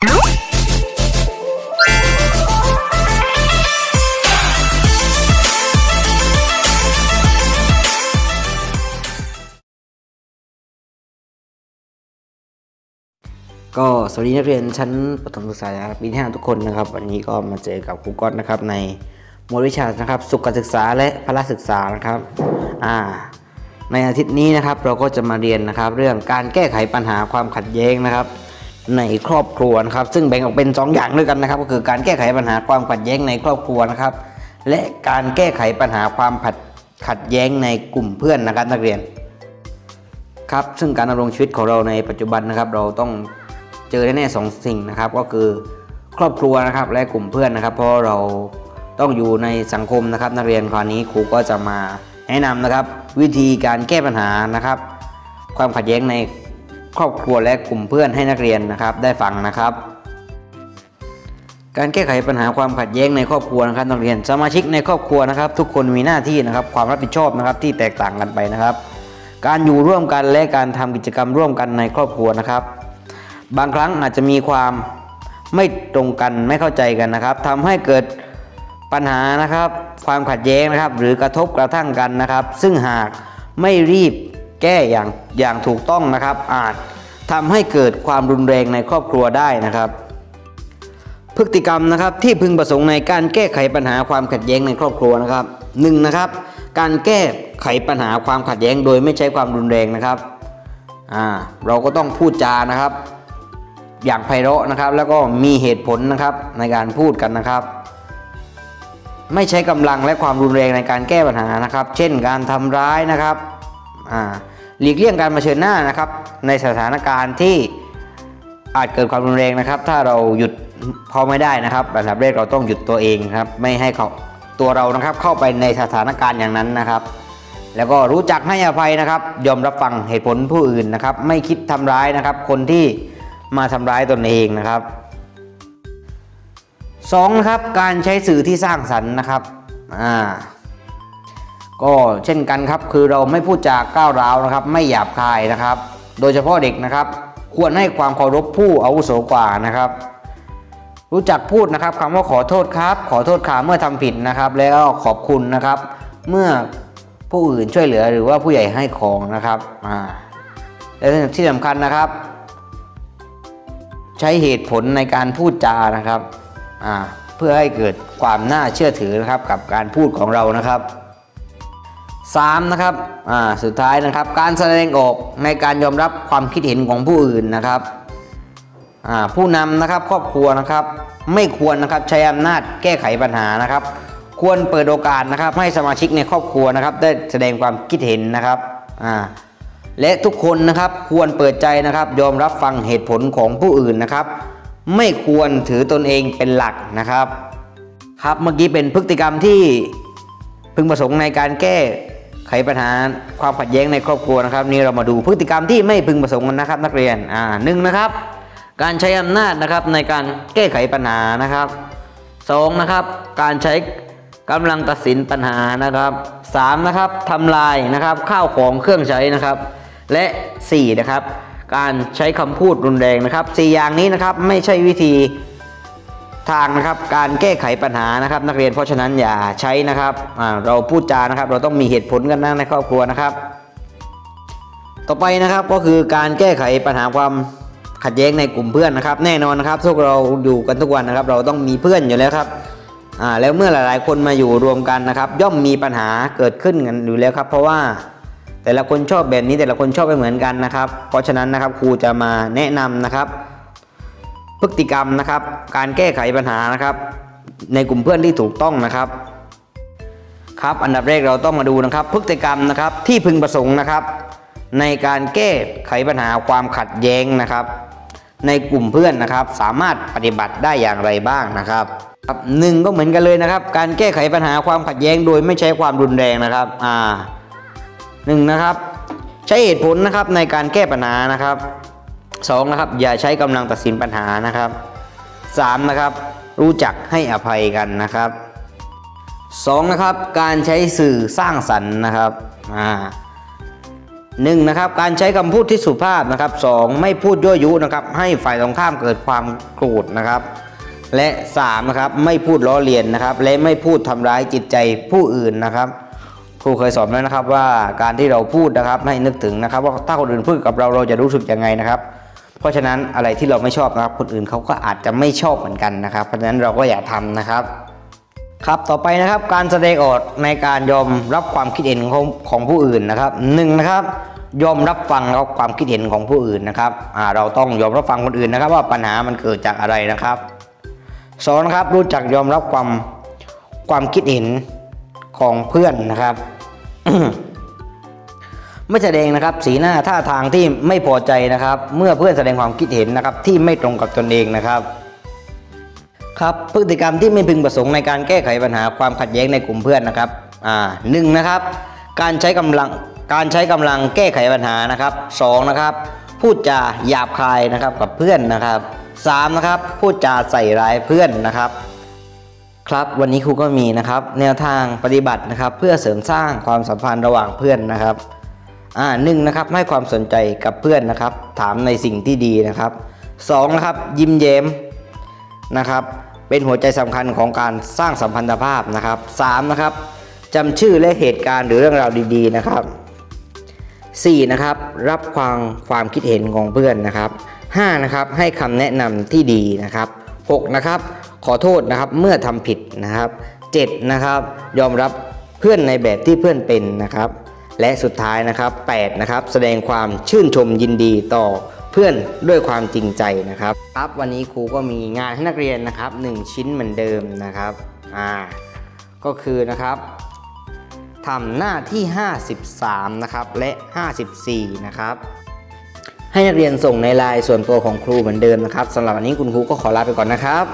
ก็สวัสดีนักเรียนชั้นประถมศึกษาปีที่ห้าทุกคนนะครับวันนี้ก็มาเจอกับครูก๊อตนะครับในหมวดวิชานะครับ สุขศึกษาและพละศึกษานะครับอ่าในอาทิตย์นี้นะครับเราก็จะมาเรียนนะครับ เรื่องการแก้ไขปัญหาความขัดแย้งนะครับ ในครอบครัวนะครับ ซึ่งแบ่งออกเป็น 2 อย่างด้วยกันนะครับ ก็คือการแก้ไขปัญหาความขัดแย้งในครอบครัวนะครับ และการแก้ไขปัญหาความขัดขัดแย้งในกลุ่มเพื่อนนะครับนักเรียนครับซึ่งการดำรงชีวิตของเราในปัจจุบันนะครับ เราต้องเจอแน่ๆสองสิ่งนะครับ ก็คือครอบครัวนะครับและกลุ่มเพื่อนนะครับ เพราะเราต้องอยู่ในสังคมนะครับ นักเรียนคราวนี้ครูก็จะมาแนะนำนะครับ วิธีการแก้ปัญหานะครับ ความขัดแย้งใน ครอบครัวและกลุ่มเพื่อนให้นักเรียนนะครับได้ฟังนะครับ การแก้ไขปัญหาความขัดแย้งในครอบครัวนะครับนักเรียนสมาชิกในครอบครัวนะครับ ทุกคนมีหน้าที่นะครับ ความรับผิดชอบนะครับที่แตกต่างกันไปนะครับ การอยู่ร่วมกันและการทำกิจกรรมร่วมกันในครอบครัวนะครับ บางครั้งอาจจะมีความไม่ตรงกันไม่เข้าใจกันนะครับทำให้เกิดปัญหานะครับ ความขัดแย้งนะครับ หรือกระทบกระทั่งกันนะครับ ซึ่งหากไม่รีบ แก้อย่างอย่างถูกต้องนะครับ อาจทำให้เกิดความรุนแรงในครอบครัวได้นะครับ พฤติกรรมนะครับที่พึงประสงค์ในการแก้ไขปัญหาความขัดแย้งในครอบครัวนะครับหนึ่งนะครับการแก้ไขปัญหาความขัดแย้งโดยไม่ใช้ความรุนแรงนะครับอ่าเราก็ต้องพูดจานะครับ อย่างไพเราะนะครับ แล้วก็มีเหตุผลนะครับในการพูดกันนะครับ ไม่ใช้กำลังและความรุนแรงในการแก้ปัญหานะครับ เช่นการทำร้ายนะครับ หลีกเลี่ยงการมาเชิญหน้านะครับในสถานการณ์ที่อาจเกิดความรุนแรงนะครับ ถ้าเราหยุดพอไม่ได้นะครับอันดับแรกเราต้องหยุดตัวเองครับไม่ให้เขาตัวเรานะครับเข้าไปในสถานการณ์อย่างนั้นนะครับ แล้วก็รู้จักให้อภัยนะครับ ยอมรับฟังเหตุผลผู้อื่นนะครับ ไม่คิดทำร้ายนะครับ คนที่มาทำร้ายตนเองนะครับสองนะครับการใช้สื่อที่สร้างสรรค์นะครับอ่า ก็เช่นกันครับคือเราไม่พูดจาก้าวร้าวนะครับ ไม่หยาบคายนะครับ โดยเฉพาะเด็กนะครับ ควรให้ความเคารพผู้อาวุโสกว่านะครับ รู้จักพูดนะครับคำว่าขอโทษครับ ขอโทษค่ะเมื่อทำผิดนะครับ แล้วขอบคุณนะครับ เมื่อผู้อื่นช่วยเหลือหรือว่าผู้ใหญ่ให้ของนะครับอ่าและที่สำคัญนะครับ ใช้เหตุผลในการพูดจานะครับอ่าเพื่อให้เกิดความน่าเชื่อถือนะครับกับการพูดของเรานะครับ 3นะครับอ่าสุดท้ายนะครับ การแสดงออกในการยอมรับความคิดเห็นของผู้อื่นนะครับอ่าผู้นำนะครับครอบครัวนะครับ ไม่ควรนะครับใช้อำนาจแก้ไขปัญหานะครับ ควรเปิดโอกาสนะครับ ให้สมาชิกในครอบครัวนะครับ ได้แสดงความคิดเห็นนะครับอ่าและทุกคนนะครับควรเปิดใจนะครับ ยอมรับฟังเหตุผลของผู้อื่นนะครับ ไม่ควรถือตนเองเป็นหลักนะครับ ครับเมื่อกี้เป็นพฤติกรรมที่พึงประสงค์ในการแก้ ไขปัญหาความขัดแย้งในครอบครัวนะครับ นี่เรามาดูพฤติกรรมที่ไม่พึงประสงค์กันนะครับ นักเรียนอ่าหนึ่งนะครับ การใช้อำนาจนะครับในการแก้ไขปัญหานะครับสองนะครับ การใช้กำลังตัดสินปัญหานะครับสามนะครับทำลายนะครับข้าวของเครื่องใช้นะครับ และ4นะครับ การใช้คำพูดรุนแรงนะครับ4อย่างนี้นะครับไม่ใช่วิธี ทางนะครับการแก้ไขปัญหานะครับ นักเรียนเพราะฉะนั้นอย่าใช้นะครับเราพูดจานะครับ เราต้องมีเหตุผลกันนะในครอบครัวนะครับ ต่อไปนะครับก็คือการแก้ไขปัญหาความขัดแย้งในกลุ่มเพื่อนนะครับ แน่นอนนะครับพวกเราอยู่กันทุกวันนะครับ เราต้องมีเพื่อนอยู่แล้วครับอ่าแล้วเมื่อหลายๆ คนมาอยู่รวมกันนะครับ ย่อมมีปัญหาเกิดขึ้นกันอยู่แล้วครับ เพราะว่าแต่ละคนชอบแบบนี้แต่ละคนชอบไม่เหมือนกันนะครับ เพราะฉะนั้นนะครับครูจะมาแนะนำนะครับ พฤติกรรมนะครับ การแก้ไขปัญหานะครับ ในกลุ่มเพื่อนที่ถูกต้องนะครับครับ อันดับแรกเราต้องมาดูนะครับ พฤติกรรมนะครับที่พึงประสงค์นะครับ ในการแก้ไขปัญหาความขัดแย้งนะครับ ในกลุ่มเพื่อนนะครับ สามารถปฏิบัติได้อย่างไรบ้างนะครับครับหนึ่งก็เหมือนกันเลยนะครับ การแก้ไขปัญหาความขัดแย้งโดยไม่ใช้ความรุนแรงนะครับอ่าหนึ่งนะครับ ใช้เหตุผลนะครับในการแก้ปัญหานะครับ สองนะครับอย่าใช้กำลังตัดสินปัญหานะครับสามนะครับรู้จักให้อภัยกันนะครับสองนะครับการใช้สื่อสร้างสรรค์นะครับอ่าหนึ่งนะครับการใช้คำพูดที่สุภาพนะครับสองไม่พูดยั่วยุนะครับให้ฝ่ายตรงข้ามเกิดความโกรธนะครับ และสามนะครับไม่พูดล้อเลียนนะครับ และไม่พูดทำร้ายจิตใจผู้อื่นนะครับครูเคยสอนแล้วนะครับว่าการที่เราพูดนะครับให้นึกถึงนะครับ ว่าถ้าคนอื่นพูดกับเราเราจะรู้สึกยังไงนะครับ เพราะฉะนั้นอะไรที่เราไม่ชอบนะครับ คนอื่นเขาก็อาจจะไม่ชอบเหมือนกันนะครับ เพราะฉะนั้นเราก็อย่าทำนะครับ ครับต่อไปนะครับการแสดงออกในการยอมรับความคิดเห็นของของผู้อื่นนะครับหนึ่งนะครับยอมรับฟังครับความคิดเห็นของผู้อื่นนะครับเราต้องยอมรับฟังคนอื่นนะครับ ว่าปัญหามันเกิดจากอะไรนะครับสองนะครับรู้จักยอมรับความความคิดเห็นของเพื่อนนะครับ ไม่แสดงนะครับสีหน้าท่าทางที่ไม่พอใจนะครับ เมื่อเพื่อนแสดงความคิดเห็นนะครับที่ไม่ตรงกับตนเองนะครับครับพฤติกรรมที่ไม่พึงประสงค์ในการแก้ไขปัญหาความขัดแย้งในกลุ่มเพื่อนนะครับอ่าหนึ่งนะครับ การใช้กำลังการใช้กำลังแก้ไขปัญหานะครับสองนะครับพูดจาหยาบคายนะครับกับเพื่อนนะครับสามนะครับพูดจาใส่ร้ายเพื่อนนะครับครับวันนี้ครูก็มีนะครับแนวทางปฏิบัตินะครับ เพื่อเสริมสร้างความสัมพันธ์ระหว่างเพื่อนนะครับ อ่าหนึ่งนะครับให้ความสนใจกับเพื่อนนะครับ ถามในสิ่งที่ดีนะครับสองนะครับยิ้มแย้มนะครับ เป็นหัวใจสำคัญของการสร้างสัมพันธภาพนะครับ3นะครับจำชื่อและเหตุการณ์หรือเรื่องราวดีๆนะครับ4นะครับรับความความคิดเห็นของเพื่อนนะครับ5นะครับให้คำแนะนำที่ดีนะครับ6นะครับขอโทษนะครับเมื่อทำผิดนะครับ7นะครับยอมรับเพื่อนในแบบที่เพื่อนเป็นนะครับ และสุดท้ายนะครับ8นะครับแสดงความชื่นชมยินดีต่อเพื่อนด้วยความจริงใจนะครับครับวันนี้ครูก็มีงานให้นักเรียนนะครับ 1 ชิ้นเหมือนเดิมนะครับอ่าก็คือนะครับทำหน้าที่ 53 นะครับ และ 54 นะครับ ให้นักเรียนส่งในไลน์ส่วนตัวของครูเหมือนเดิมนะครับสำหรับวันนี้คุณครูก็ขอลาไปก่อนนะครับ